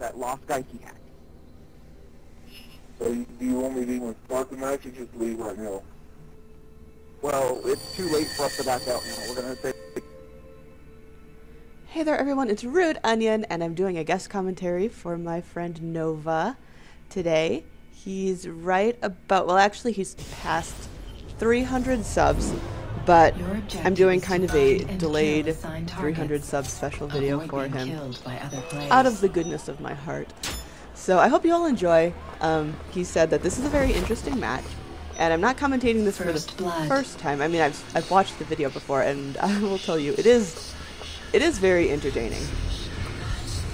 that lost guy he hacked. So you, do you want me to even start the match or just leave right now? Well, it's too late for us to back out now. We're gonna say Hey there, everyone. It's Rude Onion, and I'm doing a guest commentary for my friend Nova today. He's right about, well, actually, he's past 300 subs, but I'm doing kind of a delayed 300 targets. sub special video for him killed by other players. out of the goodness of my heart. So I hope you all enjoy. Um, he said that this is a very interesting match, and I'm not commentating this First for the blood. first time. I mean, I've I've watched the video before, and I will tell you, it is it is very entertaining.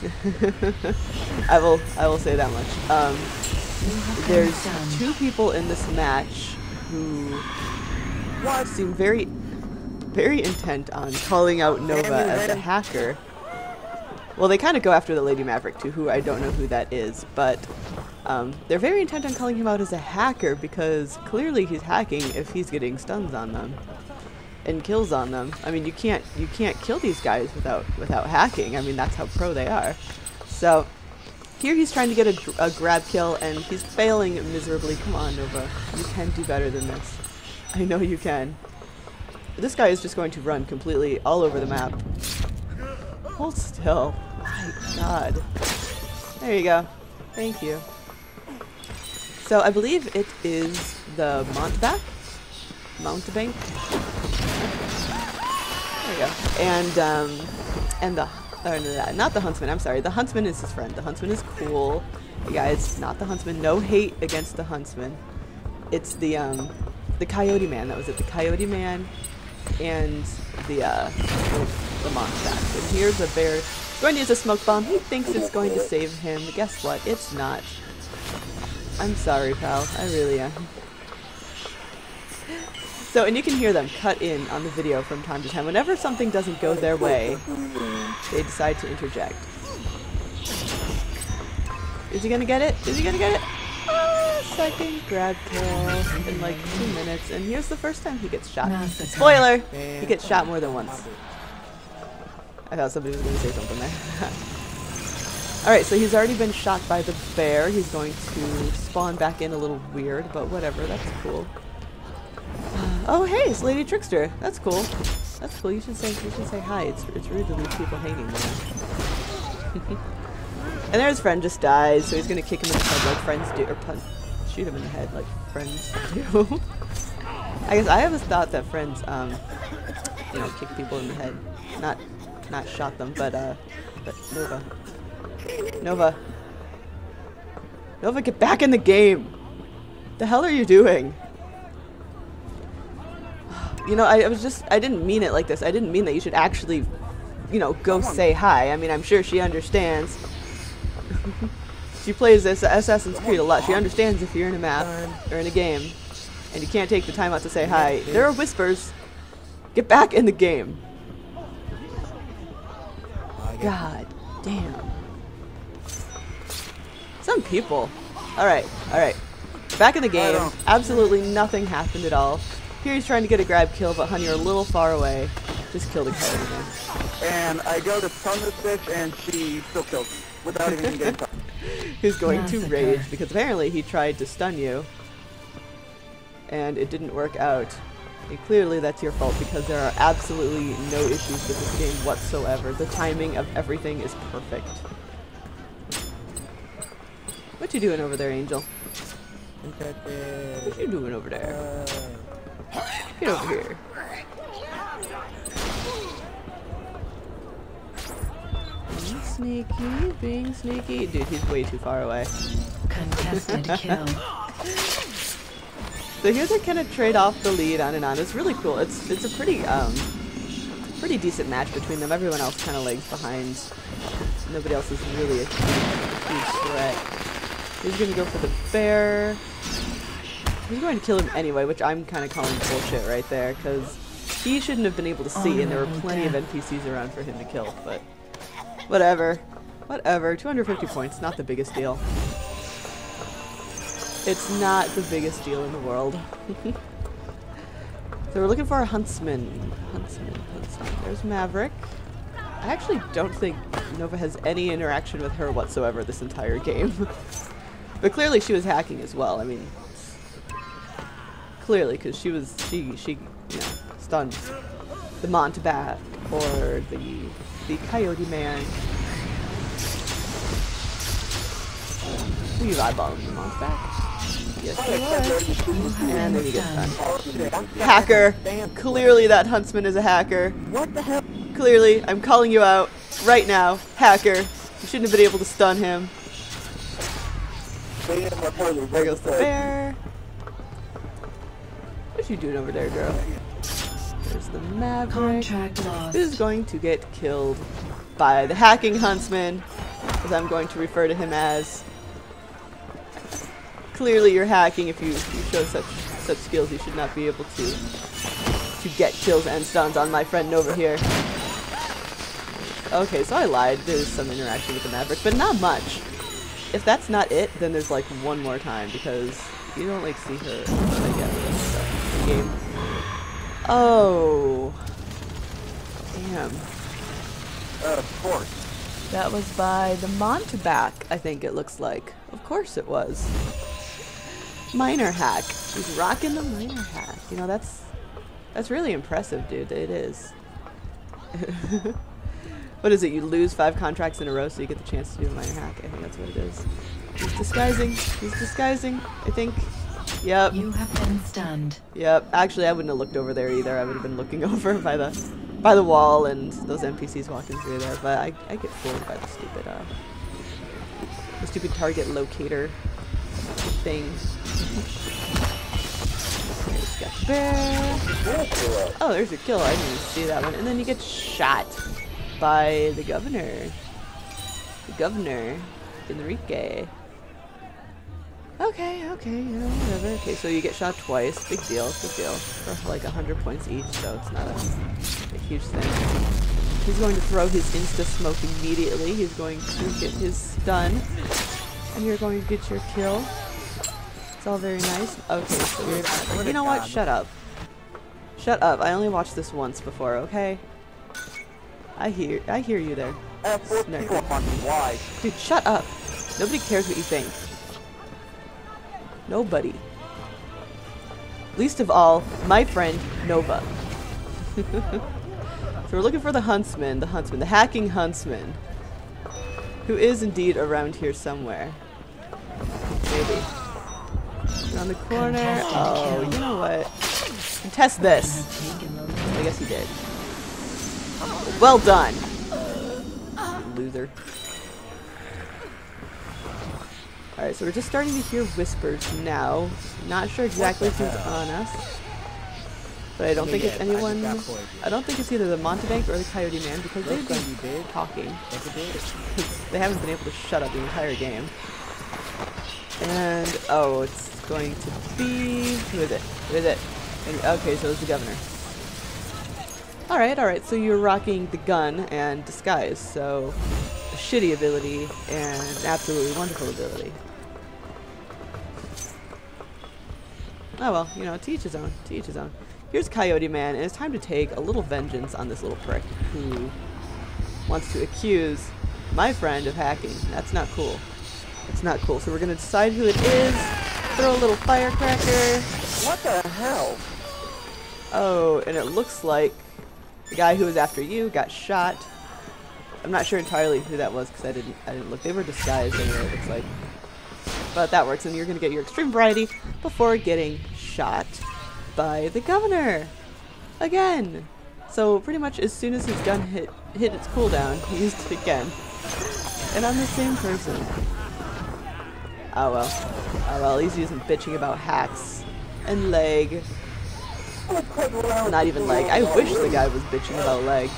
I will I will say that much. Um, there's two people in this match who seem very very intent on calling out Nova as a hacker. Well, they kind of go after the Lady Maverick too, who I don't know who that is, but um, they're very intent on calling him out as a hacker because clearly he's hacking if he's getting stuns on them and kills on them. I mean, you can't you can't kill these guys without without hacking. I mean, that's how pro they are. So here he's trying to get a, a grab kill and he's failing miserably. Come on, Nova, you can do better than this. I know you can. This guy is just going to run completely all over the map. Hold still. My god. There you go. Thank you. So I believe it is the Mountebank? Mountebank? There you go. And, um, and the, or no, no, not the Huntsman, I'm sorry. The Huntsman is his friend. The Huntsman is cool. You guys, not the Huntsman. No hate against the Huntsman. It's the, um, the Coyote Man. That was it. The Coyote Man and the, uh, Mountebank. And here's a bear going to use a smoke bomb. He thinks it's going to save him. Guess what? It's not. I'm sorry, pal. I really am. So, and you can hear them cut in on the video from time to time. Whenever something doesn't go their way, they decide to interject. Is he gonna get it? Is he gonna get it? Second grab kill in like two minutes, and here's the first time he gets shot. Spoiler! He gets shot more than once. I thought somebody was gonna say something there. Alright, so he's already been shot by the bear. He's going to spawn back in a little weird, but whatever, that's cool. Oh, hey, it's Lady Trickster. That's cool. That's cool. You should say you should say hi. It's it's rude to leave people hanging there. and there's friend just dies, so he's gonna kick him in the head like friends do, or punch, shoot him in the head like friends do. I guess I have always thought that friends, um, you know, kick people in the head, not not shot them, but uh, but Nova, Nova, Nova, get back in the game. The hell are you doing? You know, I, I was just, I didn't mean it like this. I didn't mean that you should actually, you know, go say hi. I mean, I'm sure she understands. she plays this Assassin's Creed a lot. She understands if you're in a map or in a game and you can't take the time out to say hi. There are whispers. Get back in the game. God damn. Some people. Alright, alright. Back in the game. Absolutely nothing happened at all. Here he's trying to get a grab kill, but honey, you're a little far away. Just kill the coyote and I go to stun this bitch and she still kills me without even getting touched. Who's going to rage because apparently he tried to stun you and it didn't work out. And clearly that's your fault because there are absolutely no issues with this game whatsoever. The timing of everything is perfect. What you doing over there, Angel? What you doing over there? Get over here. Sneaky, being sneaky. Dude, he's way too far away. Contested kill. So here they kind of trade off the lead on and on. It's really cool. It's it's a pretty um pretty decent match between them. Everyone else kind of lags behind. Nobody else is really a huge, huge threat. He's gonna go for the bear. He's going to kill him anyway, which I'm kind of calling bullshit right there, because he shouldn't have been able to see, and there were plenty of. NPCs around for him to kill. But whatever, whatever. 250 points, not the biggest deal. It's not the biggest deal in the world. so we're looking for a huntsman. Huntsman, huntsman. There's Maverick. I actually don't think Nova has any interaction with her whatsoever this entire game. but clearly she was hacking as well. I mean, clearly, because she was, she, she, you know, stunned the Mountebank or the, the Coyote Man. You eyeballing the Mountebank? Yes, you were. And then you get stunned. Hacker! Clearly that huntsman is a hacker. What the hell? Clearly, I'm calling you out right now. Hacker. You shouldn't have been able to stun him. Stay in my partner. There goes the bear. What you doing over there, girl? There's the Maverick. Contract lost. Who's going to get killed by the hacking huntsman, as I'm going to refer to him as. Clearly you're hacking if you, you show such such skills you should not be able to to get kills and stuns on my friend over here. Okay, so I lied. There's some interaction with the Maverick, but not much. If that's not it, then there's like one more time because you don't like see her like yeah, in the game. Oh. Damn. Uh, of course. That was by the Mountebank, I think it looks like. Of course it was. Minor hack. He's rocking the minor hack. You know, that's that's really impressive, dude. It is. what is it? You lose five contracts in a row so you get the chance to do a minor hack. I think that's what it is. He's disguising. He's disguising, I think. Yep. You have been stunned. Yep. Actually, I wouldn't have looked over there either. I would have been looking over by the by the wall and those NPCs walking through there. But I, I get fooled by the stupid uh the stupid target locator thing. There's the bear. Oh, there's your kill. I didn't even see that one. And then you get shot by the governor. The governor, Enrique. Okay, okay, you know, whatever. Okay, so you get shot twice. Big deal, big deal. For like 100 points each, so it's not a, a huge thing. He's going to throw his insta smoke immediately. He's going to get his stun. And you're going to get your kill. It's all very nice. Okay, so you're... You know what? Shut up. Shut up. I only watched this once before, okay? I hear I hear you there. Four Snarky. people on me. Why? Dude, shut up. Nobody cares what you think. Nobody. Least of all, my friend Nova. so we're looking for the huntsman, the huntsman, the hacking huntsman. Who is indeed around here somewhere. Maybe. Around the corner. Oh, you know what? Contest this. I guess he did. Well done. Loser. Alright, so we're just starting to hear whispers now. Not sure exactly who's on us. But I don't think it's anyone. I don't think it's either the Mountebank or the Coyote Man because they've been talking. they haven't been able to shut up the entire game. And oh, it's going to be who is it? Who is it? And- Okay, so it's the governor. Alright, alright, so you're rocking the gun and disguise, so a shitty ability and an absolutely wonderful ability. Oh well, you know, to each his own, to each his own. Here's Coyote Man, and it's time to take a little vengeance on this little prick who wants to accuse my friend of hacking. That's not cool. It's not cool, so we're gonna decide who it is, throw a little firecracker, What the hell? Oh, and it looks like the guy who was after you got shot. I'm not sure entirely who that was because I didn't I didn't look. They were disguised anyway, it looks like. But that works, and you're gonna get your extreme variety before getting shot by the governor. Again. So pretty much as soon as his gun hit hit its cooldown, he used it again. And I'm the same person. Oh well. Oh well, he's using bitching about hacks and leg. Not even leg. I wish the guy was bitching about leg.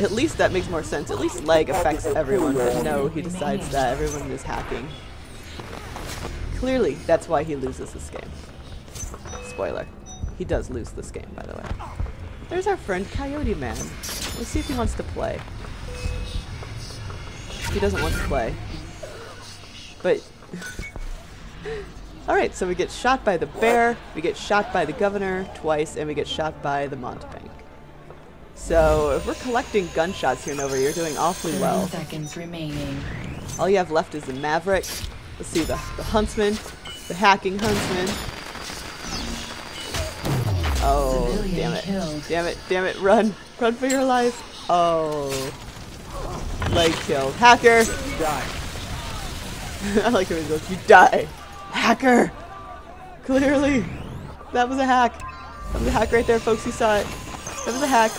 At least that makes more sense. At least leg affects everyone, but no, he decides that everyone is hacking. Clearly, that's why he loses this game. Spoiler. He does lose this game, by the way. There's our friend Coyote Man. Let's see if he wants to play. He doesn't want to play. But... Alright, so we get shot by the bear, we get shot by the governor twice, and we get shot by the Mountebank. So if we're collecting gunshots here, Nova, you're doing awfully 30 well. seconds remaining. All you have left is the Maverick. Let's see, the, the Huntsman, the Hacking Huntsman. Oh, Civilian damn it. killed. Damn it, damn it, run. Run for your life. Oh. Leg killed. Hacker! Die. I like how he goes, you die. Hacker! Clearly. That was a hack. That was a hack right there, folks. You saw it. That was a hack.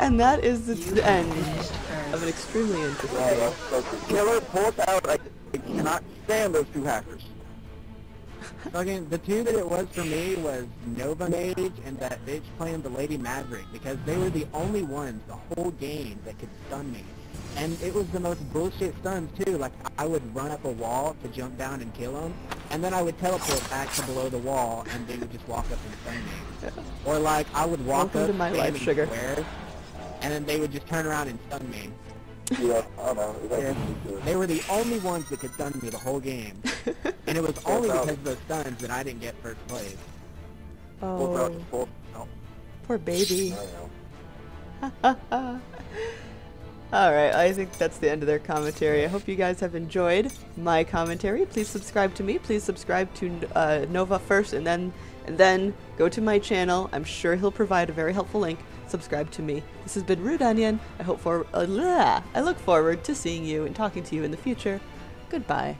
And that is the You end of an extremely interesting Yeah, that's, that's a Killer, pull us out. I I cannot stand those two hackers. Fucking the two that it was for me was Nova Mage and that bitch playing the Lady Maverick because they were the only ones the whole game that could stun me. And it was the most bullshit stuns too. Like I would run up a wall to jump down and kill them, and then I would teleport back to below the wall, and they would just walk up and stun me. Or like I would walk Welcome up to my life, sugar. square, and then they would just turn around and stun me. yeah, I don't know. Yeah. yeah. They were the only ones that could stun me the whole game, and it was only because of those stuns that I didn't get first place. Full crouch Oh, full. No, poor baby. Alright, I think that's the end of their commentary. I hope you guys have enjoyed my commentary. Please subscribe to me. Please subscribe to uh, Nova first and then and then go to my channel. I'm sure he'll provide a very helpful link. Subscribe to me. This has been Rude Onion. I hope for uh. I look forward to seeing you and talking to you in the future. Goodbye.